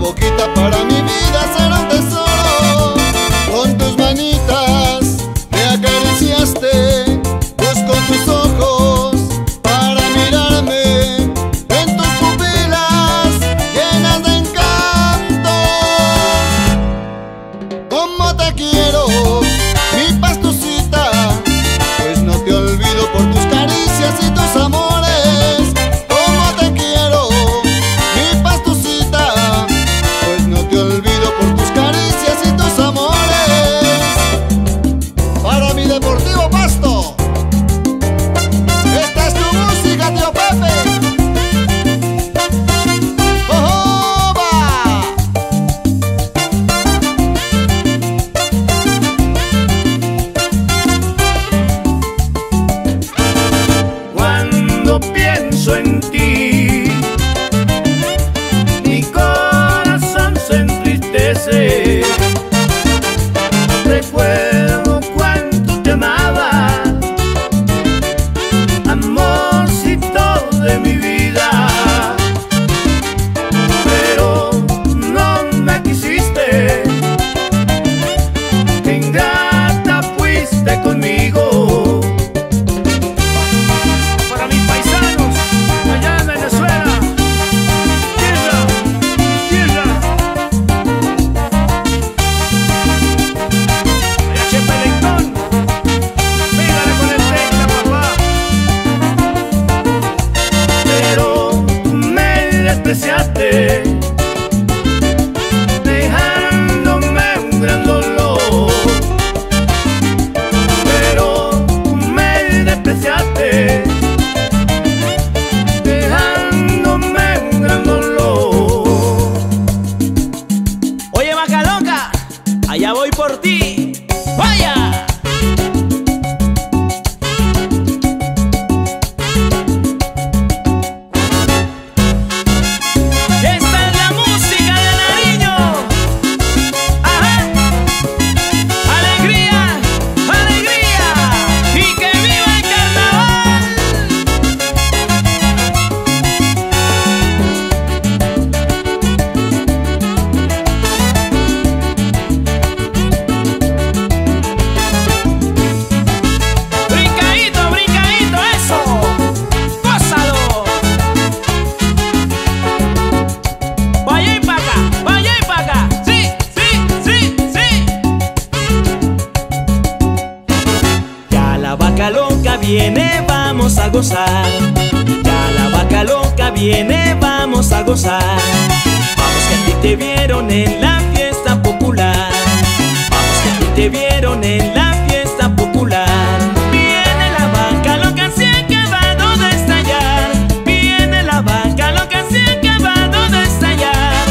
boquita para mi vida en ti, mi corazón se entristece. Recuerdo cuánto te amaba, amorcito de mi vida. Pero no me quisiste, ingrata fuiste conmigo despreciaste, viene, vamos a gozar. Ya la vaca loca viene, vamos a gozar. Vamos que a ti te vieron en la fiesta popular. Vamos que a ti te vieron en la fiesta popular. Viene la vaca loca, se ha acabado de estallar. Viene la vaca loca, se ha acabado de estallar.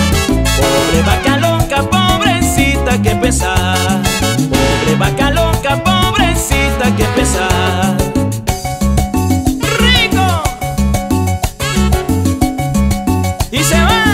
Pobre vaca loca, pobrecita que pesar. Pobre vaca loca, pobrecita que pesar. Y se va.